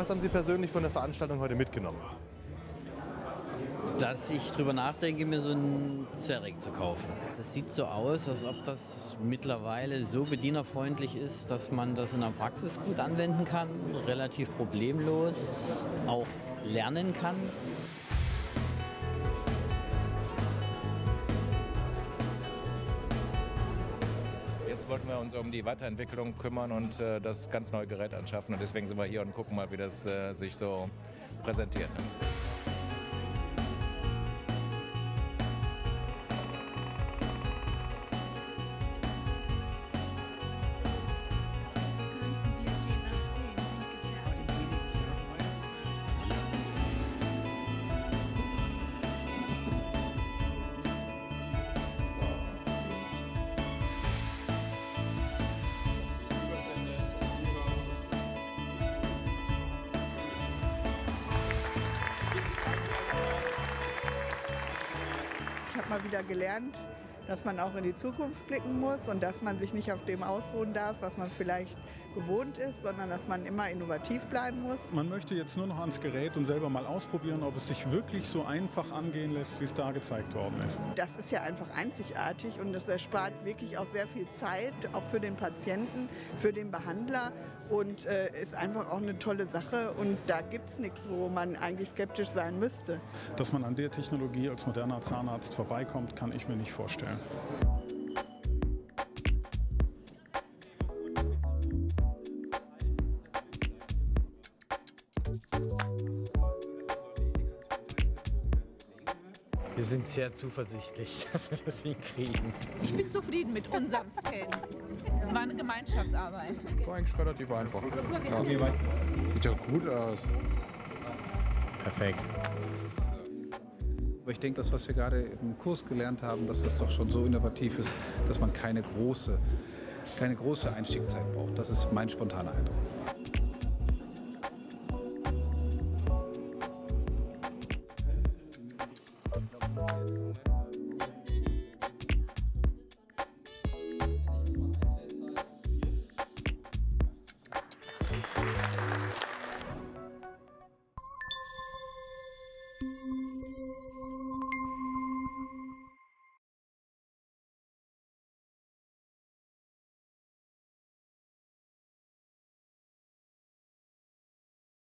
Was haben Sie persönlich von der Veranstaltung heute mitgenommen? dass ich drüber nachdenke, mir so einen Zerek zu kaufen. Das sieht so aus, als ob das mittlerweile so bedienerfreundlich ist, dass man das in der Praxis gut anwenden kann, relativ problemlos auch lernen kann. Wollten wir uns um die Weiterentwicklung kümmern und äh, das ganz neue Gerät anschaffen. Und deswegen sind wir hier und gucken mal, wie das äh, sich so präsentiert. Mal wieder gelernt, dass man auch in die Zukunft blicken muss und dass man sich nicht auf dem ausruhen darf, was man vielleicht gewohnt ist, sondern dass man immer innovativ bleiben muss. Man möchte jetzt nur noch ans Gerät und selber mal ausprobieren, ob es sich wirklich so einfach angehen lässt, wie es da gezeigt worden ist. Das ist ja einfach einzigartig und das erspart wirklich auch sehr viel Zeit, auch für den Patienten, für den Behandler und äh, ist einfach auch eine tolle Sache und da gibt es nichts, wo man eigentlich skeptisch sein müsste. Dass man an der Technologie als moderner Zahnarzt vorbeikommt, kann ich mir nicht vorstellen. Wir sind sehr zuversichtlich, dass wir das hinkriegen. Ich bin zufrieden mit unserem Scan. Es war eine Gemeinschaftsarbeit. Das war eigentlich relativ einfach. Sieht doch gut aus. Perfekt. Aber ich denke, das, was wir gerade im Kurs gelernt haben, dass das doch schon so innovativ ist, dass man keine große, keine große Einstiegszeit braucht. Das ist mein spontaner Eindruck.